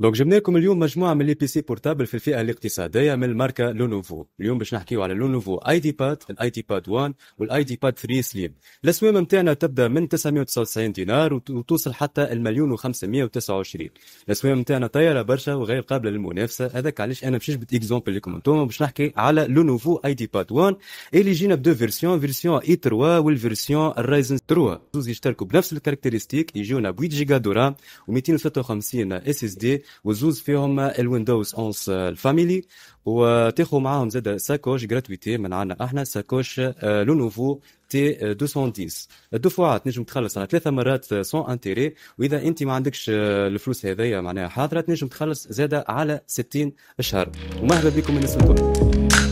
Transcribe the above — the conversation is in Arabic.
دونك جبنا لكم اليوم مجموعه من les PC portables في الفئه الاقتصاديه من ال marque Lenovo اليوم باش نحكيو على Lenovo IdeaPad ال IdeaPad 1 وال IdeaPad 3 Slim الاسوام نتاعنا تبدا من 999 دينار وتوصل حتى المليون و529 الاسوام نتاعنا طايره برشا وغير قابله للمنافسه هذاك علاش أنا باش نجبد exemple لكم أنتم باش نحكي على Lenovo IdeaPad 1 اللي جينا ب deux versions version i3 وال version ال Ryzen 3 زوز يشتركوا بنفس ال caractéristiques يجونا ب 8 giga de و256 SSD وزوز فيهم ال Windows 11 ال Famille وتاخذوا معاهم زاد sacoche gratuite من عندنا أحنا sacoche Lenovo T210 الدفعات تنجم تخلص على ثلاثة مرات sans intérêt وإذا أنت ما عندكش الفلوس هذيا معناها حاضرة تنجم تخلص زاده على 60 شهر. ومرحبا بكم الناس الكل.